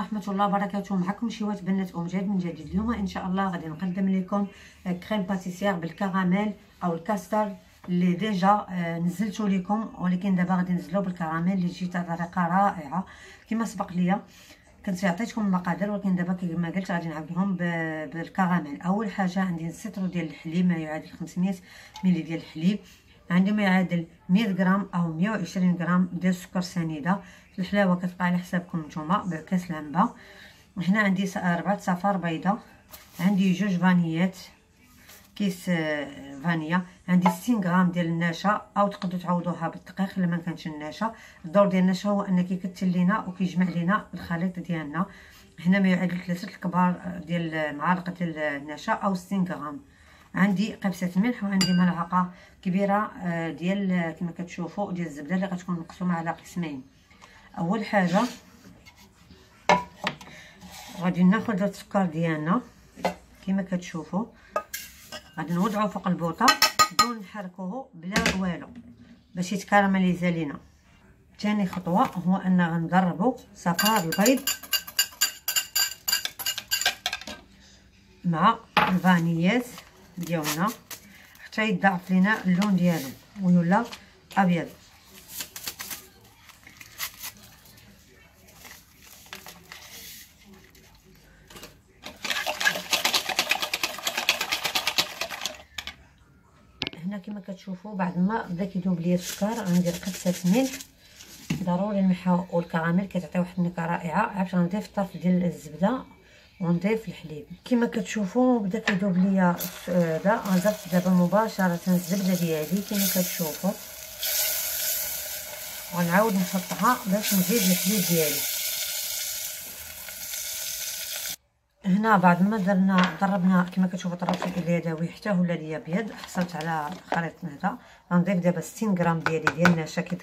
ورحمه الله وبركاته. معكم شيوات بنات ام جاد من جديد اليوم. إن شاء الله غادي نقدم لكم crème pâtissière بالكراميل أو الكاستر اللي déjà آه، نزلته لكم. ولكن دابا غادي نزلو بالكراميل اللي جيت بطريقه رائعة. كما سبق ليا كنت عطيتكم المقادير ولكن دابا كما قلت غادي نعاودهم بالكراميل. أول حاجة عندي نص ديال الحليب ما يعادل 500 ملي ديال الحليب. عندي ما يعادل 100 غرام أو 120 غرام ديال السكر سنيدة. الحلاوه كتبقى على حسابكم نتوما بكاس العنبه هنا عندي ربعه صفار بيضه عندي جوج فانيات كيس آه، فانيا. عندي 60 غرام ديال النشا أو تقدروا تعوضوها بالدقيق إلا ما كانش النشا. الدور ديال النشا هو انه كيكتل لينا وكيجمع لينا الخليط ديالنا. هنا ما يعادل ثلاثة الكبار ديال معالق ديال النشا أو 60 غرام. عندي قبسة ملح وعندي ملعقة كبيرة آه، ديال كما كتشوفوا ديال الزبدة اللي غتكون مقسومة على قسمين. أول حاجة غادي ناخذ السكر ديالنا. كما كتشوفوا غادي نوضعو فوق البوطة بدون نحركوه بلا والو باش يتكرمليزا لينا. ثاني خطوة هو أن غنضربو صفار البيض مع الفانيات ديالنا حتى يضاعف لينا اللون ديالو ويولى أبيض. هنا كما كتشوفوا بعد ما بدا كيذوب ليا السكر غندير قبسه ملح ضروري الملح والكراميل كتعطي واحد النكهة رائعة. عاد غنضيف الطرف ديال الزبدة. ونضيف الحليب. كما كتشوفوا بدا كيذوب ليا هذا غنزرت دابا مباشرة الزبدة ديالي كما كتشوفوا. ونعاود نحطها باش نزيد الحليب ديالي. هنا بعد ما درنا ضربنا كما كتشوفوا ضربت اليدوي حتى ولا ليا ابيض حصلت على خليط هذا. غنضيف دابا 60 غرام ديالي ديال النشا كي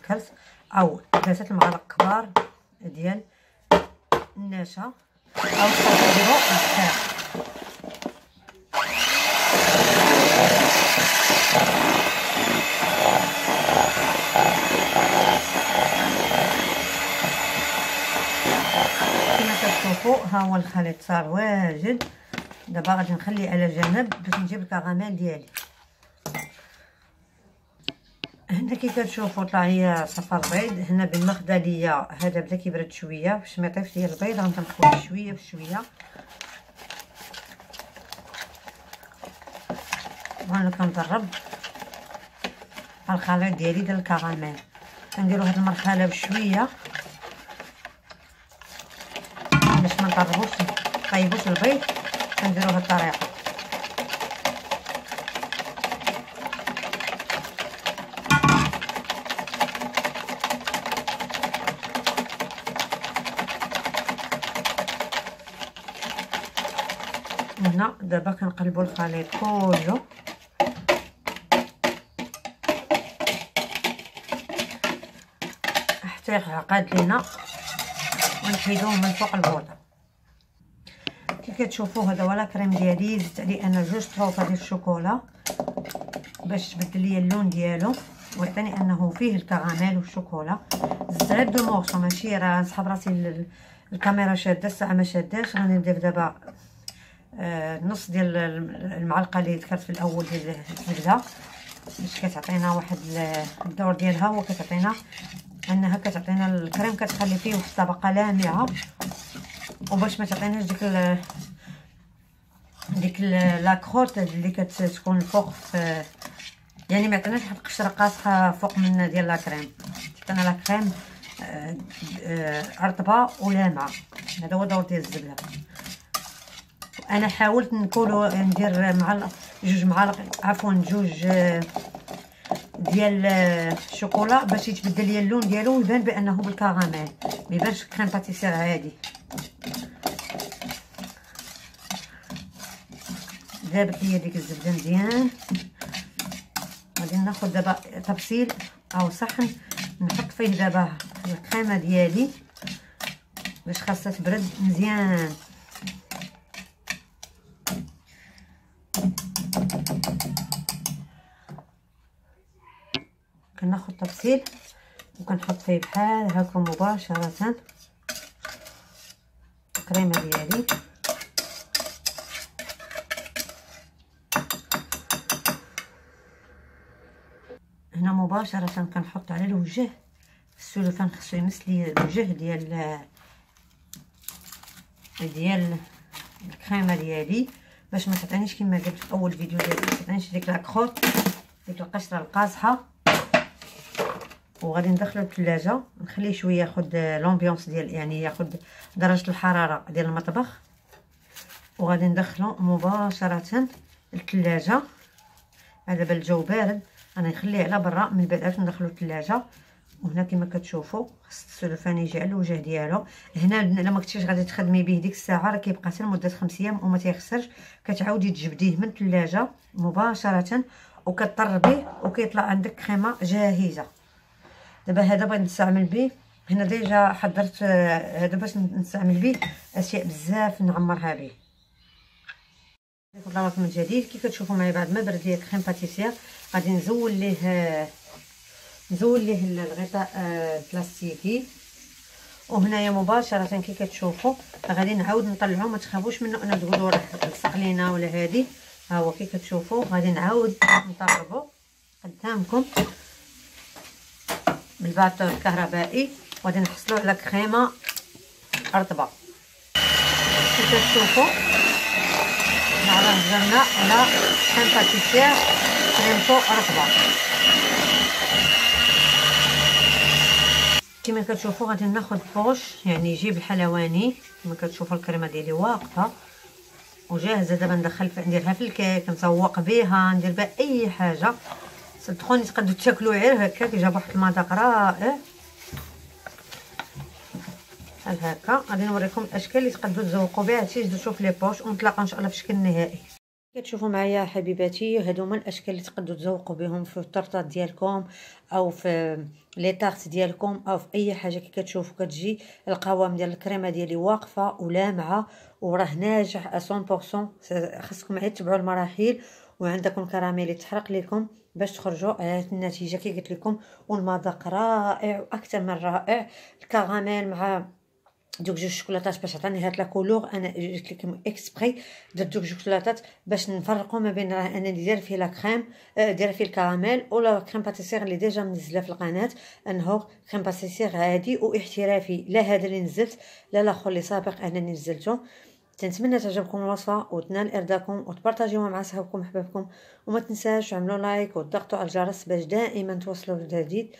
أو ثلاثة المعالق كبار ديال النشا أو تقدروا الدقيق شوفوا ها هو الخليط صار واجد دابا غادي نخليه على جنب باش نجيب الكراميل ديالي هنا كي كتشوفوا طلع ليا صفار البيض هنا بالمخده ليا هذا بدا كيبرد شوية باش ما يطيبش ليا البيض غنطبخوه شوية بشوية. وأنا كنضرب الخليط ديالي ديال الكراميل. كنديروا هاد المرحلة بشوية باش ما نطربوش طيبوش البيض. كنديروا بهذه الطريقة. هنا. دابا كنقلبوا الخليط كله حتى يعقد لينا. ونحيدوه من فوق البوطة. كي كتشوفوا هذا هو كريم ديالي زدت عليه أنا جوج طروفه ديال الشوكولا باش تبدل لي اللون ديالو. ويعطيني أنه فيه الكراميل والشوكولا. زدت deux morceaux ماشي راه نسحب راسي الكاميرا شادة الساعة ما شاداش. غادي دابا نص ديال المعلقة اللي ذكرت في الأول ديال الزبده باش كتعطينا واحد الدور ديالها وكتعطينا أنها كتعطينا الكريم كتخلي فيه واحد الطبقة لامعة. وباش ما تعطيناش ديك ال ديك لاكروت اللي كتكون فوق في يعني ما عطيناش واحد القشرة قاصحة فوق من ديال لاكريم عطينا لاكريم آه آه رطبه ولامعة. هذا هو دور ديال الزبدة. أنا حاولت نكونوا ندير مع جوج معالق عفوا جوج آه ديال الشوكولا باش يتبدل ليا اللون ديالو ويبان بأنه بالكراميل. ما يبانش كريم باتيسير عادي. ذابت ليا ديك الزبدة مزيان. غادي ناخذ دابا طبسيل أو صحن نحط فيه دابا الكريمة ديالي باش خاصها تبرد مزيان. كناخذ طبسيل وكنحط فيه بحال هكا مباشرة. الكريمة ديالي. هنا مباشرة كنحط على الوجه. السلوفان خصو يمس لي الوجه ديال ديال الكريمة ديالي. باش ما تعطينيش كما قلت في اول فيديو ديالي ما تعطينيش ديك لاكروت ديك القشرة القاصحة. وغادي ندخلو الثلاجة نخليه شوية ياخد لومبيونس ديال يعني ياخد درجة الحرارة ديال المطبخ. وغادي ندخلو مباشرة الثلاجة. هذا بالجو بارد أنا نخليه على برا من بعد عاد ندخلو الثلاجة. وهنا كما كتشوفوا خص السلوفان يجي على الوجه ديالو. هنا لما ما كنتيش غادي تخدمي به ديك الساعة راه كيبقى حتى لمدة 5 أيام وما تيخسرش. كتعاودي تجبديه من الثلاجة مباشرة وكطربيه وكيطلع عندك كريمه جاهزة. دابا هذا بغيت نستعمل به. هنا ديجا حضرت هذا باش نستعمل به أشياء بزاف نعمرها به. الله من جديد. كيف كتشوفوا معايا بعد ما برد ليا كريم باتيسير غادي نزول ليه نزول ليه الغطاء البلاستيكي. وهنايا مباشرة كي كتشوفوا غادي نعاود نطلعو. ما تخافوش منه أنا تقولوا راه لصق لينا ولا هادي. ها هو كي كتشوفوا غادي نعاود نطربو قدامكم. بال batteur الكهربائي وغادي نحصلوا على كريمة رطبه كي كتشوفوا راه هزرنا على crème pâtissière كريمتو رطبه كما كتشوفوا غادي ناخذ poche يعني جيب الحلواني. كما كتشوفوا الكريمة ديالي واقفة. وجاهزة دابا ندخل نديرها في الكيك نسوق بها ندير بها أي حاجة. صدقوني تقدروا تاكلوا غير هكا كيجاب واحد المذاق رائع بحال هكا؟ غادي نوريكم الأشكال اللي تقدروا تزوقوا بها. هادشي جدوا في لي بوش ونتلاقاو إن شاء الله في الشكل النهائي. كتشوفوا معايا حبيباتي هادو هما الأشكال اللي تقدروا تزوقوا بهم في الطرطات ديالكم أو في لي طارت ديالكم أو في أي حاجة كي كتشوفوا كتجي القوام ديال الكريمة ديالي واقفة ولامعه وراه ناجح 100% خاصكم غير تبعوا المراحل وعندكم كراميل يتحرق لكم. باش تخرجوا. على النتيجة كي قلت لكم والمذاق رائع وأكثر من رائع. الكراميل مع دوك جوج شوكولاتات باش عطاني هاد لا أنا جبت لكم exprès درت دوك جوج شوكولاتات باش نفرقوا ما بين راه أنا داير فيه la crème داير فيه الكراميل ولا crème pâtissière اللي déjà منزلة في القناة. انه crème pâtissière عادي وإحترافي. لا هذا اللي نزلت لا الآخر اللي سابق انني نزلته. تنتمنى تعجبكم الوصفة وتنال إرضاكم وتبارطاجيوها مع صحابكم وحبابكم وما تنساش تعملوا like وتضغطوا على الجرس باش دائما توصلوا للجديد.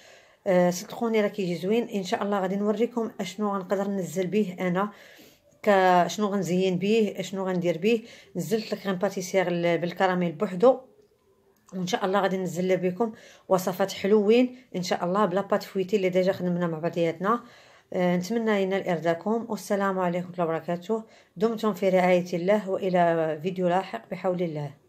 آه صدقوني راه كيجي زوين إن شاء الله غادي نوريكم أشنو غنقدر ننزل به أنا شنو غنزين به اشنو غندير به نزلت ال crème pâtissière بالكراميل بوحدو. وإن شاء الله غادي ننزل بكم وصفات حلوين. إن شاء الله بلا pâte feuilletée اللي déjà خدمنا مع بعضياتنا. نتمنى ينال إرضاكم والسلام عليكم ورحمة الله وبركاته. دمتم في رعاية الله وإلى فيديو لاحق بحول الله.